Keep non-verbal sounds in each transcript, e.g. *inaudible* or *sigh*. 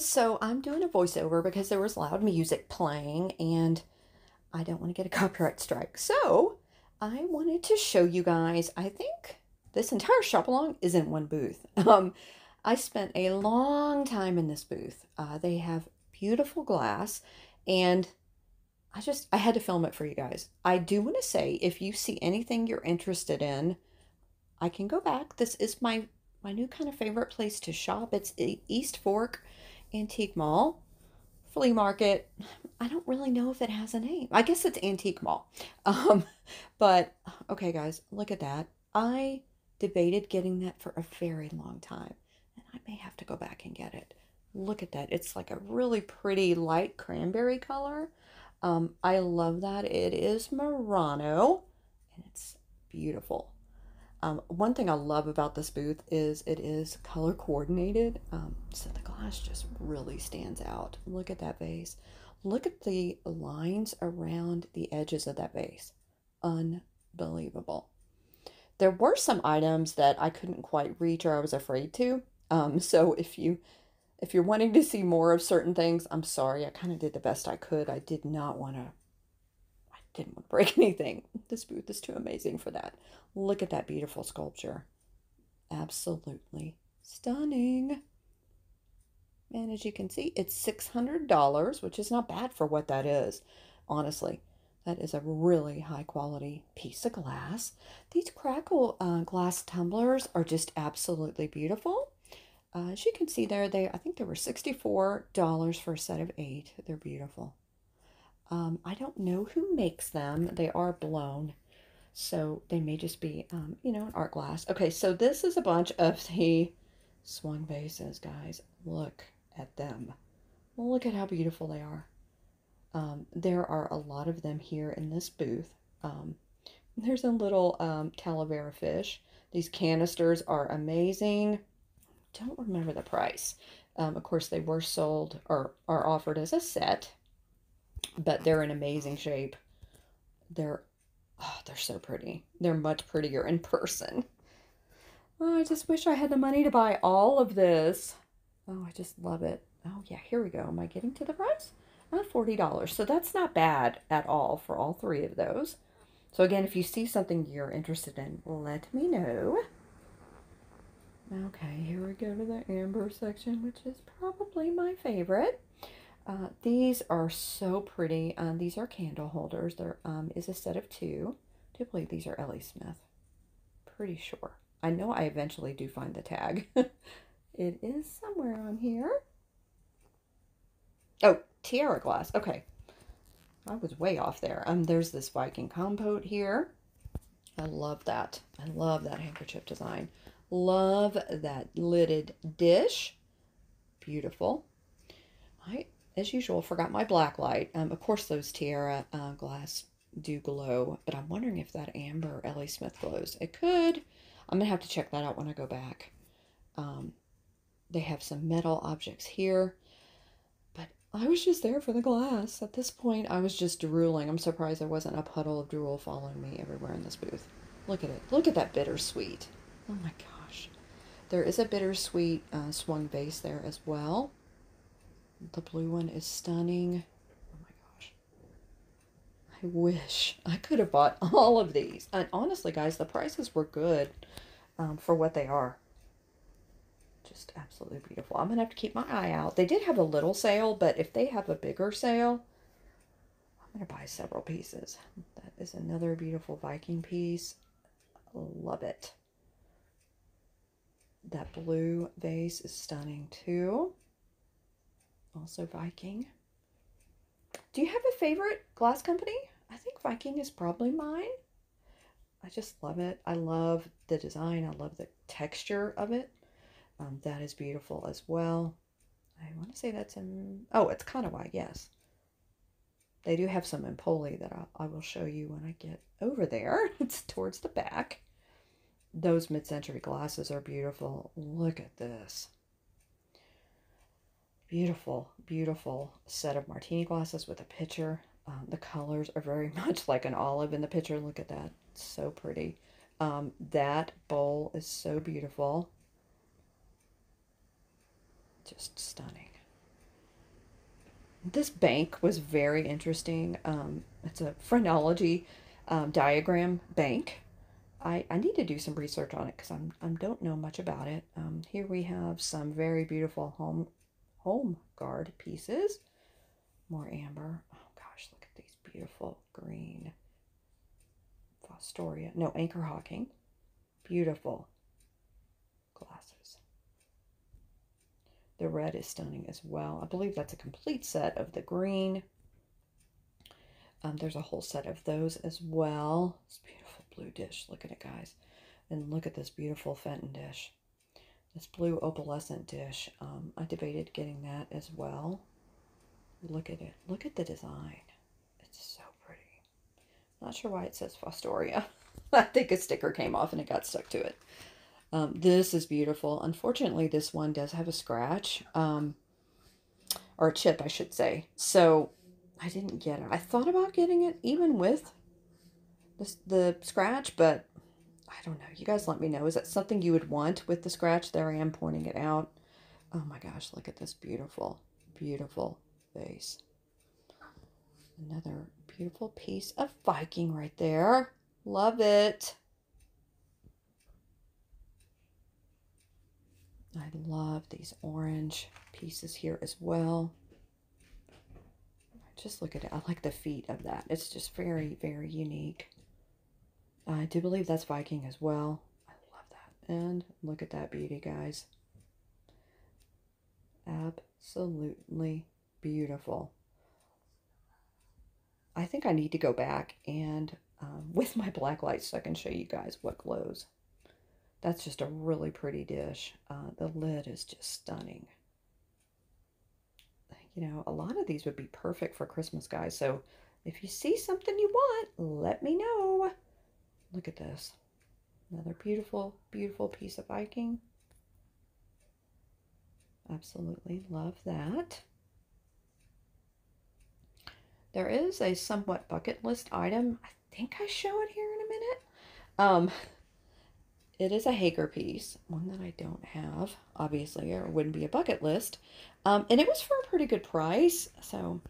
so I'm doing a voiceover because there was loud music playing and I don't want to get a *laughs* copyright strike. So I wanted to show you guys, I think this entire shop along is in one booth. *laughs* Um, I spent a long time in this booth. Uh, they have beautiful glass and I just, I had to film it for you guys. I do want to say, if you see anything you're interested in, I can go back. This is my my new kind of favorite place to shop. It's East Fork Antique Mall. Flea Market. I don't really know if it has a name. I guess it's Antique Mall. *laughs* Um, but okay, guys, look at that. I debated getting that for a very long time, and I may have to go back and get it. Look at that. It's like a really pretty light cranberry color. Um, I love that. It is Murano, and it's beautiful. Um, one thing I love about this booth is it is color coordinated. Um, so the glass just really stands out. Look at that vase. Look at the lines around the edges of that vase. Unbelievable. There were some items that I couldn't quite reach or I was afraid to. Um, *laughs* so if you if you're wanting to see more of certain things, I'm sorry. I kind of did the best I could. I did not want to didn't want to break *laughs* anything. This booth is too amazing for that. Look at that beautiful sculpture. Absolutely stunning. And as you can see, it's $600, which is not bad for what that is, honestly. That is a really high quality piece of glass. These crackle uh, glass tumblers are just absolutely beautiful. Uh, as you can see there, they I think they were $64 for a set of eight. They're beautiful. Um, I don't know who makes them. They are blown. So they may just be, um, you know, an art glass. Okay, so this is a bunch of the swung vases, guys. Look at them. Look at how beautiful they are. Um, there are a lot of them here in this booth. Um, there's a little um, Talavera fish. These canisters are amazing. Don't remember the price. Um, of course, they were sold or are offered as a set but they're in amazing shape. They're oh, they're so pretty. They're much prettier in person. Oh, I just wish I had the money to buy all of this. Oh, I just love it. Oh, yeah, here we go. Am I getting to the price? Uh, $40. So that's not bad at all for all three of those. So again, if you see something you're interested in, let me know. Okay, here we go to the amber section, which is probably my favorite. Uh, these are so pretty. Um, these are candle holders. There um, is a set of two. I do believe these are L.E. Smith. Pretty sure. I know I eventually do find the tag. *laughs* it is somewhere on here. Oh, tiara glass. Okay. I was way off there. Um, there's this Viking compote here. I love that. I love that handkerchief design. Love that lidded dish. Beautiful. I as usual, forgot my black light. Um, of course, those tiara uh, glass do glow, but I'm wondering if that amber L.E. Smith glows. It could. I'm going to have to check that out when I go back. Um, they have some metal objects here, but I was just there for the glass. At this point, I was just drooling. I'm surprised there wasn't a puddle of drool following me everywhere in this booth. Look at it. Look at that bittersweet. Oh my gosh. There is a bittersweet uh, swung vase there as well. The blue one is stunning. Oh my gosh. I wish I could have bought *laughs* all of these. And honestly, guys, the prices were good um, for what they are. Just absolutely beautiful. I'm going to have to keep my eye out. They did have a little sale, but if they have a bigger sale, I'm going to buy several pieces. That is another beautiful Viking piece. Love it. That blue vase is stunning too also Viking. Do you have a favorite glass company? I think Viking is probably mine. I just love it. I love the design. I love the texture of it. Um, that is beautiful as well. I want to say that's in, oh, it's Kanawha, yes. They do have some in that I, I will show you when I get over there. *laughs* It's towards the back. Those mid-century glasses are beautiful. Look at this. Beautiful, beautiful set of martini glasses with a pitcher. Um, the colors are very *laughs* much like an olive in the picture. Look at that. So pretty. Um, that bowl is so beautiful. Just stunning. this bank was very interesting. Um, it's a phrenology um, diagram bank. I, I need to do some research on it because I'm I don't know much about it. Um, here we have some very beautiful home home guard pieces. More amber. Oh gosh, look at these beautiful green. Fostoria. No, Anchor Hocking. Beautiful glasses. The red is stunning as well. I believe that's a complete set of the green. Um, there's a whole set of those as well. It's beautiful blue dish. Look at it, guys. And look at this beautiful Fenton dish. This blue opalescent dish. Um, I debated getting that as well. Look at it. Look at the design. It's so pretty. Not sure why it says Fostoria. *laughs* I think a sticker came off and it got stuck to it. Um, this is beautiful. Unfortunately, this one does have a scratch. Um, or a chip, I should say. So I didn't get it. I thought about getting it even with the, the scratch, but I don't know. You guys let me know. Is that something you would want with the scratch? There I am pointing it out. Oh my gosh, look at this beautiful, beautiful vase. Another beautiful piece of Viking right there. Love it. I love these orange pieces here as well. Just look at it. I like the feet of that. It's just very, very unique. I do believe that's Viking as well. I love that. And look at that beauty, guys. Absolutely beautiful. I think I need to go back and um, *laughs* with my black light so I can show you guys what glows. That's just a really pretty dish. Uh, the lid is just stunning. You know, a lot of these would be perfect for Christmas, guys. So if you see something you want, let me know. Look at this. Another beautiful, beautiful piece of Viking. Absolutely love that. There is a somewhat bucket list item. I think I show it here in a minute. Um, it is a Haeger piece, one that I don't have, obviously, or it wouldn't be a bucket list. Um, and it was for a pretty good price, so.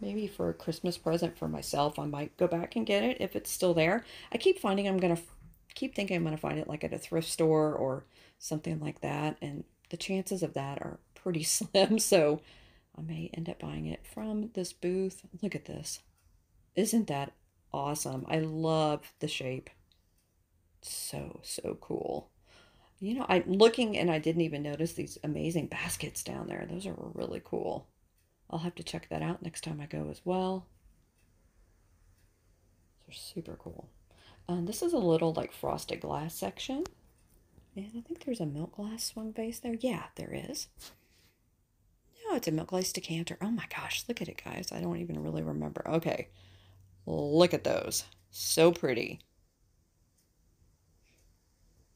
Maybe for a Christmas present for myself, I might go back and get it if it's still there. I keep finding I'm going to keep thinking I'm going to find it like at a thrift store or something like that, and the chances of that are pretty *laughs* slim, so I may end up buying it from this booth. Look at this. Isn't that awesome? I love the shape so, so cool. You know, I'm looking and I didn't even notice these amazing baskets down there. Those are really cool. I'll have to check that out next time I go as well. They're super cool. Um, this is a little like frosted glass section. And I think there's a milk glass swing vase there. Yeah, there is. No, it's a milk glass decanter. Oh my gosh, look at it, guys. I don't even really remember. Okay, look at those. So pretty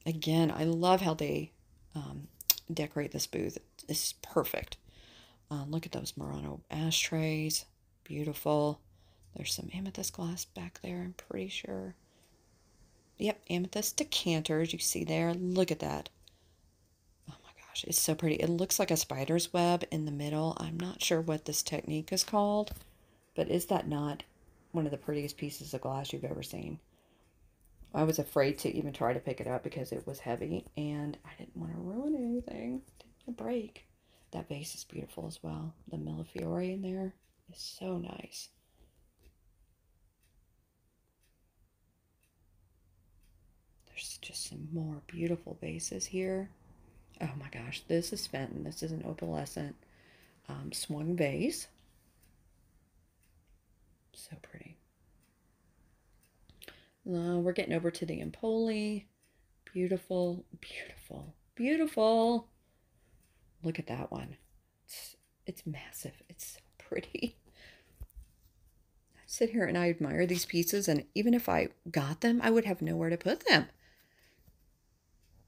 again, I love how they um, decorate this booth. It's perfect. Uh, look at those Murano ashtrays. Beautiful. There's some amethyst glass back there, I'm pretty sure. Yep, amethyst decanters. You see there. Look at that. Oh my gosh, it's so pretty. It looks like a spider's web in the middle. I'm not sure what this technique is called, but is that not one of the prettiest pieces of glass you've ever seen? I was afraid to even try to pick it up because it was heavy and I didn't want to ruin anything. Didn't break. That vase is beautiful as well. The Millefiori in there is so nice. There's just some more beautiful vases here. Oh my gosh, this is Fenton. This is an opalescent um, swung vase. So pretty. Uh, we're getting over to the Empoli. Beautiful, beautiful, beautiful. Look at that one. It's, it's massive. It's so *laughs* pretty. I sit here and I admire these pieces, and even if I got them, I would have nowhere to put them.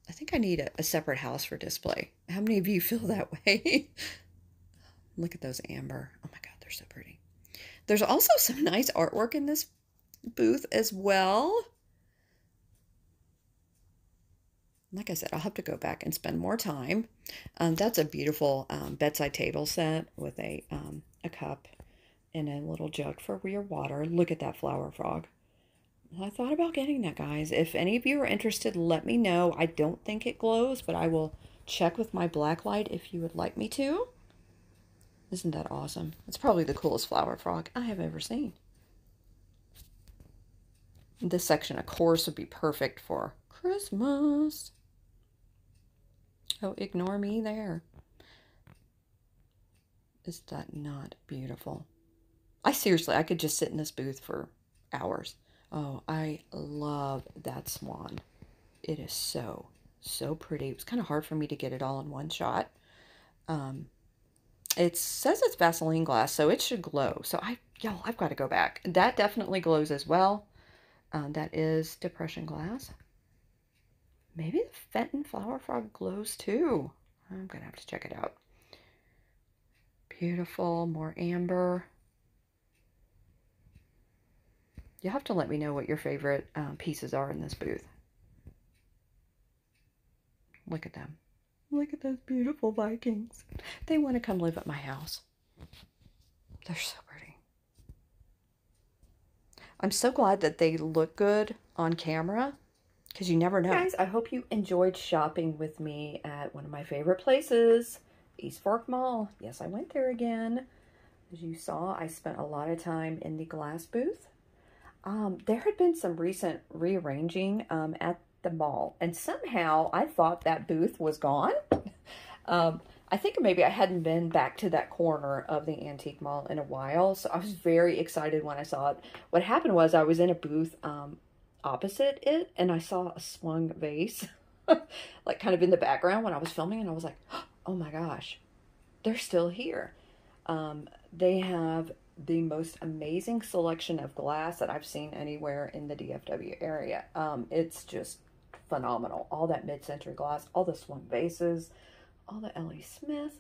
I think I need a, a separate house for display. How many of you *laughs* feel that way? *laughs* Look at those amber. Oh my God, they're so pretty. There's also some nice artwork in this booth as well. Like I said, I'll have to go back and spend more time. Um, that's a beautiful um, bedside table set with a, um, a cup and a little jug for your water. Look at that flower frog. I thought about getting that, guys. If any of you are interested, let me know. I don't think it glows, but I will check with my black light if you would like me to. Isn't that awesome? It's probably the coolest flower frog I have ever seen. This section, of course, would be perfect for Christmas. Oh, ignore me there. Is that not beautiful? I seriously, I could just sit in this booth for hours. Oh, I love that swan. It is so, so pretty. It was kind of hard for me to get it all in one shot. Um, it says it's Vaseline glass, so it should glow. So I, y'all, I've got to go back. That definitely glows as well. Um, that is depression glass. Maybe the Fenton Flower Frog glows too. I'm going to have to check it out. Beautiful, more amber. You'll have to let me know what your favorite um, pieces are in this booth. Look at them. Look at those beautiful Vikings. They want to come live at my house. They're so pretty. I'm so glad that they look good on camera because you never know. Guys, I hope you enjoyed shopping with me at one of my favorite places, East Fork Mall. Yes, I went there again. As you saw, I spent a lot of time in the glass booth. Um, there had been some recent rearranging um, at the mall. And somehow I thought that booth was gone. *laughs* um, I think maybe I hadn't been back to that corner of the antique mall in a while. So I was very excited when I saw it. What happened was I was in a booth um, opposite it and I saw a swung vase *laughs* like kind of in the background when I was filming and I was like, *gasps* oh my gosh, they're still here. Um, they have the most amazing selection of glass that I've seen anywhere in the DFW area. Um, it's just phenomenal. All that mid-century glass, all the swung vases, all the L.E. Smith,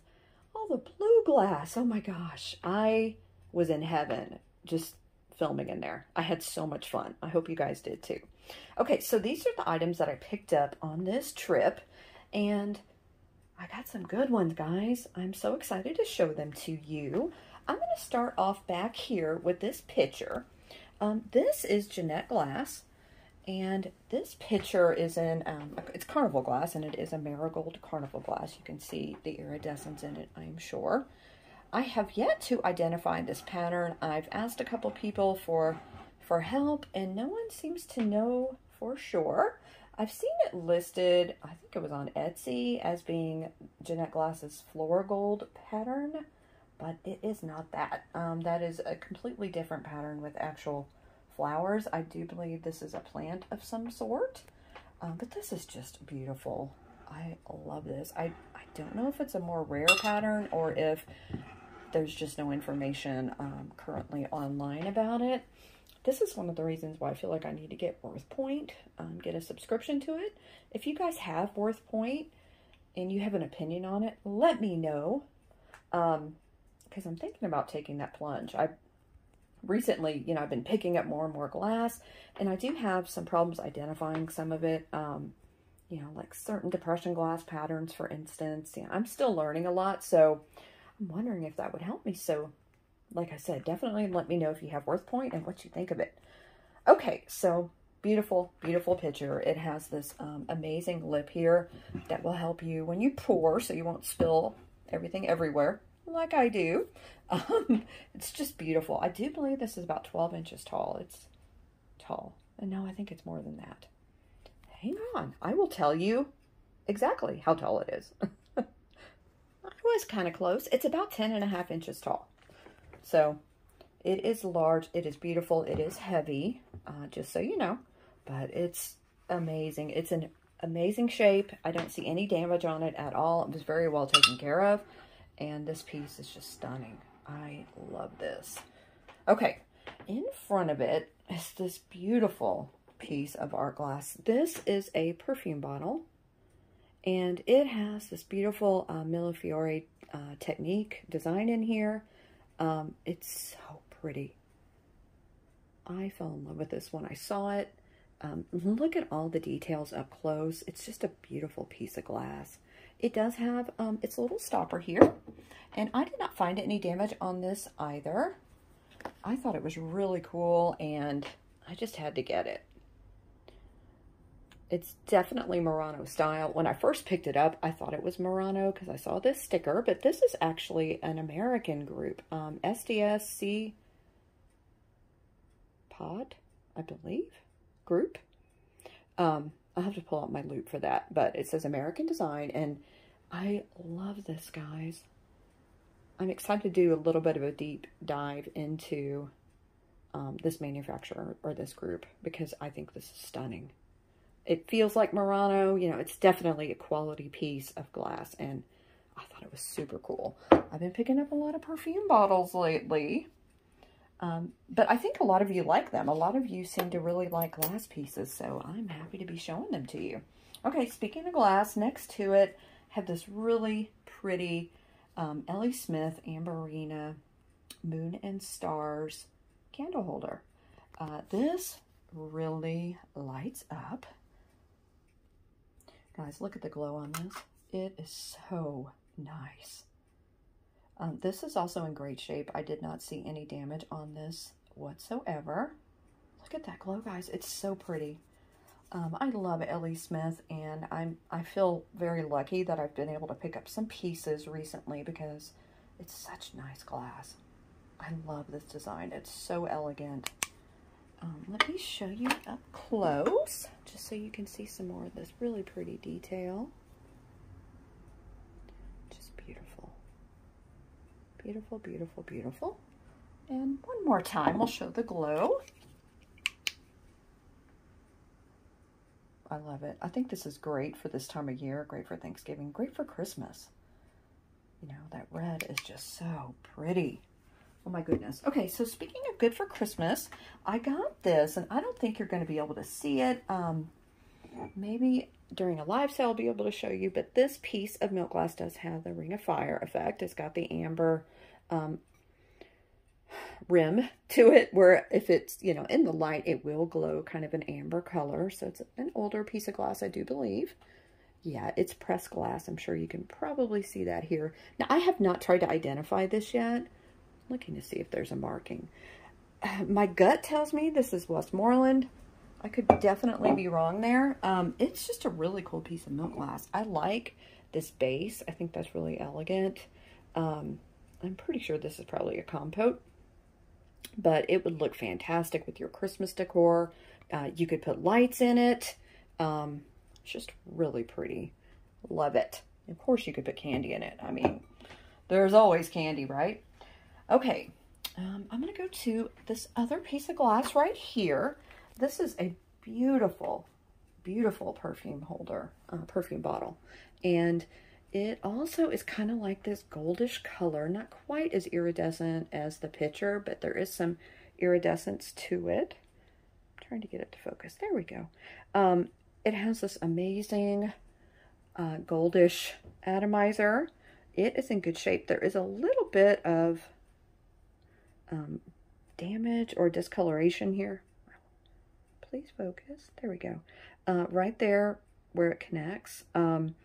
all the blue glass. Oh my gosh. I was in heaven just filming in there. I had so much fun. I hope you guys did too. Okay, so these are the items that I picked up on this trip and I got some good ones, guys. I'm so excited to show them to you. I'm going to start off back here with this pitcher. Um, this is Jeannette Glass. And this picture is in, um, it's carnival glass, and it is a marigold carnival glass. You can see the iridescence in it, I'm sure. I have yet to identify this pattern. I've asked a couple people for, for help, and no one seems to know for sure. I've seen it listed, I think it was on Etsy, as being Jeannette Glass's Floragold pattern, but it is not that. Um, that is a completely different pattern with actual flowers. I do believe this is a plant of some sort, um, but this is just beautiful. I love this. I, I don't know if it's a more rare pattern or if there's just no information um, currently online about it. This is one of the reasons why I feel like I need to get WorthPoint, um, get a subscription to it. If you guys have WorthPoint and you have an opinion on it, let me know. Um, because I'm thinking about taking that plunge. I recently, you know, I've been picking up more and more glass, and I do have some problems identifying some of it. Um, you know, like certain depression glass patterns, for instance. I'm still learning a lot, so I'm wondering if that would help me. So, like I said, definitely let me know if you have WorthPoint and what you think of it. Okay, so beautiful, beautiful picture. It has this um, amazing lip here that will help you when you pour so you won't spill everything everywhere like I do. *laughs* Um, it's just beautiful. I do believe this is about 12 inches tall. It's tall. And no, I think it's more than that. Hang on. I will tell you exactly how tall it is. *laughs* I was kind of close. It's about 10 and a half inches tall. So it is large. It is beautiful. It is heavy, uh, just so you know. But it's amazing. It's an amazing shape. I don't see any damage on it at all. It was very well taken care of. And this piece is just stunning. I love this. Okay, in front of it is this beautiful piece of art glass. This is a perfume bottle. And it has this beautiful uh, Millefiori uh, technique design in here. Um, it's so pretty. I fell in love with this when I saw it. Um, look at all the details up close. It's just a beautiful piece of glass. It does have um, its little stopper here. And I did not find any damage on this either. I thought it was really cool and I just had to get it. It's definitely Murano style. When I first picked it up, I thought it was Murano because I saw this sticker, but this is actually an American group, um, SDSC Pod, I believe, group. Um, I'll have to pull out my loupe for that, but it says American Design, and I love this, guys. I'm excited to do a little bit of a deep dive into um, this manufacturer or this group because I think this is stunning. It feels like Murano, you know, it's definitely a quality piece of glass and I thought it was super cool. I've been picking up a lot of perfume bottles lately. Um, but I think a lot of you like them. A lot of you seem to really like glass pieces, so I'm happy to be showing them to you. Okay, speaking of glass, next to it, I have this really pretty um, L.E. Smith Amberina Moon and Stars candle holder. Uh, this really lights up. Guys, look at the glow on this. It is so nice. Um, this is also in great shape. I did not see any damage on this whatsoever. Look at that glow, guys. It's so pretty. Um, I love L.E. Smith, and I'm I feel very lucky that I've been able to pick up some pieces recently because it's such nice glass. I love this design. It's so elegant. Um, let me show you up close, just so you can see some more of this really pretty detail. Just beautiful. Beautiful, beautiful, beautiful. And one more time, we'll show the glow. I love it. I think this is great for this time of year, great for Thanksgiving, great for Christmas. You know, that red is just so pretty. Oh my goodness. Okay, so speaking of good for Christmas, I got this, and I don't think you're going to be able to see it. Um, maybe during a live sale I'll be able to show you, but this piece of milk glass does have the Ring of Fire effect. It's got the amber um, rim to it where if it's, you know, in the light, it will glow kind of an amber color. So it's an older piece of glass, I do believe. Yeah, it's pressed glass. I'm sure you can probably see that here. Now, I have not tried to identify this yet. Looking to see if there's a marking. *sighs* My gut tells me this is Westmoreland. I could definitely be wrong there. Um, it's just a really cool piece of milk glass. I like this base. I think that's really elegant. Um, I'm pretty sure this is probably a compote but it would look fantastic with your Christmas decor. Uh, you could put lights in it. Um, it's just really pretty. Love it. Of course you could put candy in it. I mean, there's always candy, right? Okay, um, I'm going to go to this other piece of glass right here. This is a beautiful, beautiful perfume holder, uh, perfume bottle. And it also is kind of like this goldish color, not quite as iridescent as the picture, but there is some iridescence to it. I'm trying to get it to focus. There we go. Um, it has this amazing uh, goldish atomizer. It is in good shape. There is a little bit of um, damage or discoloration here. Please focus. There we go. Uh, right there where it connects. Um,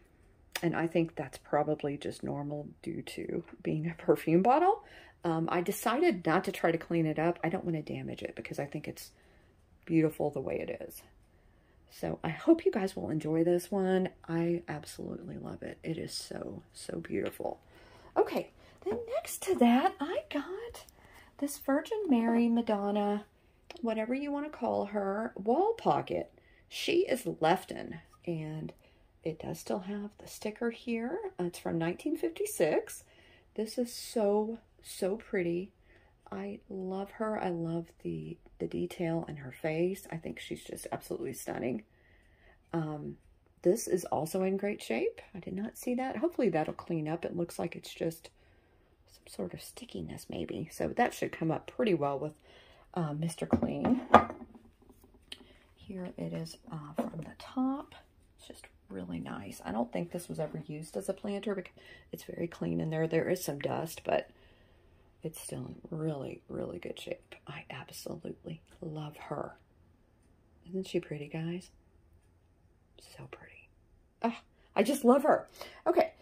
and I think that's probably just normal due to being a *laughs* perfume bottle. Um, I decided not to try to clean it up. I don't want to damage it because I think it's beautiful the way it is. So I hope you guys will enjoy this one. I absolutely love it. It is so, so beautiful. Okay, then next to that, I got this Virgin Mary Madonna, whatever you want to call her, wall pocket. She is Lefton, and it does still have the sticker here. It's from 1956. This is so, so pretty. I love her. I love the, the detail in her face. I think she's just absolutely stunning. Um, this is also in great shape. I did not see that. Hopefully that'll clean up. It looks like it's just sort of stickiness maybe. So that should come up pretty well with uh, Mr. Clean. Here it is uh, from the top. It's just really nice. I don't think this was ever used as a planter because it's very clean in there. There is some dust, but it's still in really, really good shape. I absolutely love her. Isn't she pretty, guys? So pretty. Oh, I just love her. Okay,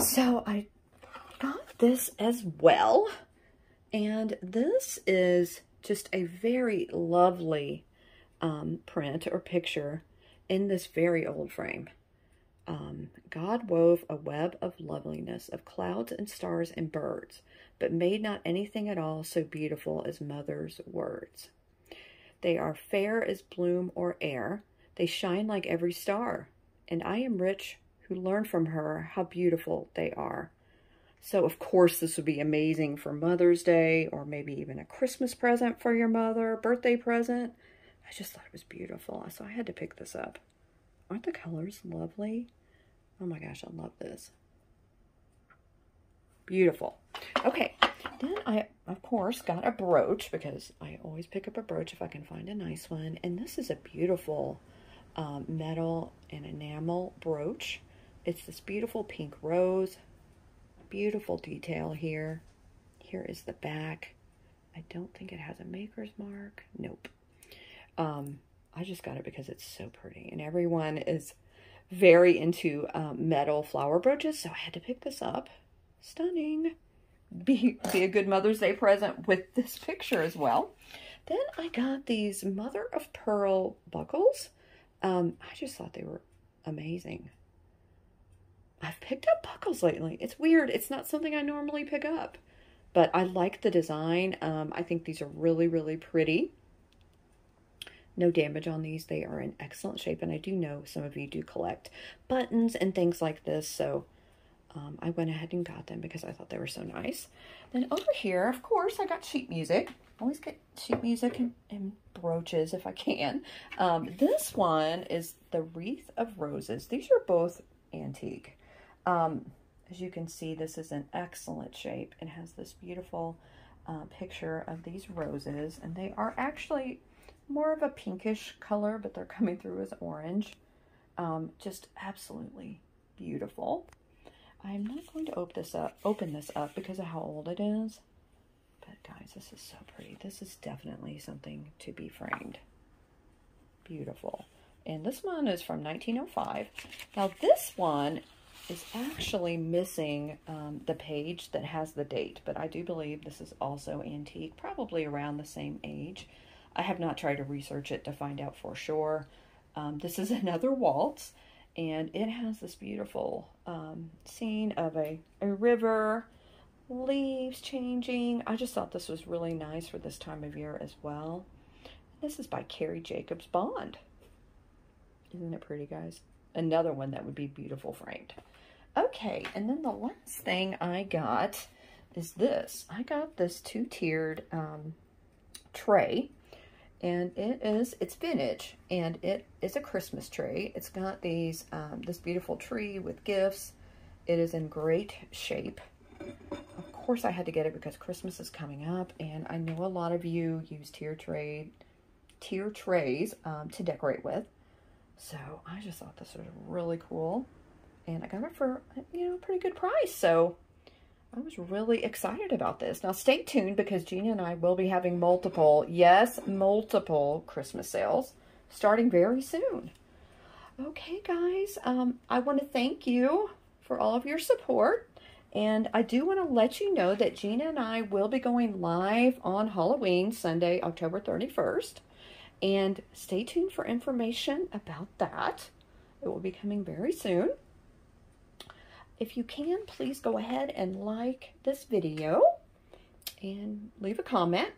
so I this as well. And this is just a very lovely um, print or picture in this very old frame. Um, God wove a web of loveliness of clouds and stars and birds, but made not anything at all so beautiful as mother's words. They are fair as bloom or air. They shine like every star. And I am rich who learned from her how beautiful they are. So, of course, this would be amazing for Mother's Day or maybe even a Christmas present for your mother, birthday present. I just thought it was beautiful, so I had to pick this up. Aren't the colors lovely? Oh my gosh, I love this. Beautiful. Okay, then I, of course, got a brooch because I always pick up a brooch if I can find a nice one. And this is a beautiful um, metal and enamel brooch. It's this beautiful pink rose Beautiful detail here. Here is the back. I don't think it has a maker's mark. Nope. Um, I just got it because it's so pretty. And everyone is very into um, metal flower brooches, so I had to pick this up. Stunning. Be, be a good Mother's Day present with this picture as well. Then I got these mother of pearl buckles. Um, I just thought they were amazing. I've picked up buckles lately. It's weird. It's not something I normally pick up, but I like the design. Um, I think these are really, really pretty. No damage on these. They are in excellent shape, and I do know some of you do collect buttons and things like this, so um, I went ahead and got them because I thought they were so nice. Then over here, of course, I got sheet music. always get sheet music and, and brooches if I can. Um, this one is the Wreath of Roses. These are both antique. Um, as you can see, this is an excellent shape. It has this beautiful uh, picture of these roses, and they are actually more of a pinkish color, but they're coming through as orange. Um, just absolutely beautiful. I'm not going to open this up, open this up because of how old it is. But guys, this is so pretty. This is definitely something to be framed. Beautiful. And this one is from 1905. Now this one is actually missing um, the page that has the date, but I do believe this is also antique, probably around the same age. I have not tried to research it to find out for sure. Um, this is *laughs* another waltz, and it has this beautiful um, scene of a, a river, leaves changing. I just thought this was really nice for this time of year as well. This is by Carrie Jacobs Bond. Isn't it pretty, guys? Another one that would be beautiful framed. Okay, and then the last thing I got is this. I got this two-tiered um, tray, and it is, it's vintage, and it is a Christmas tree. It's got these, um, this beautiful tree with gifts. It is in great shape. Of course, I had to get it because Christmas is coming up, and I know a lot of you use tier tray, tier trays um, to decorate with. So I just thought this was really cool and I got it for, you know, a pretty good price. So I was really excited about this. Now stay tuned because Gina and I will be having multiple, yes, multiple Christmas sales starting very soon. Okay, guys, um, I want to thank you for all of your support. And I do want to let you know that Gina and I will be going live on Halloween, Sunday, October 31st. And stay tuned for information about that. It will be coming very soon. If you can, please go ahead and like this video and leave a comment.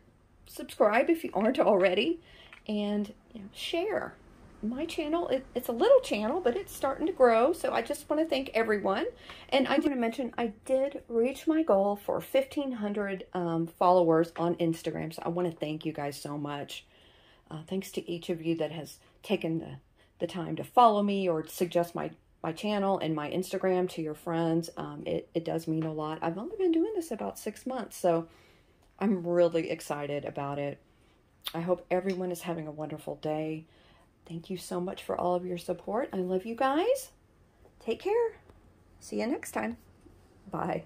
Subscribe if you aren't already and you know, share. My channel, it, it's a little channel, but it's starting to grow. So I just want to thank everyone. And I do want to mention I did reach my goal for 1,500 um, followers on Instagram. So I want to thank you guys so much. Uh, thanks to each of you that has taken the, the time to follow me or suggest my my channel and my Instagram to your friends. Um, it, it does mean a lot. I've only been doing this about six months, so I'm really excited about it. I hope everyone is having a wonderful day. Thank you so much for all of your support. I love you guys. Take care. See you next time. Bye.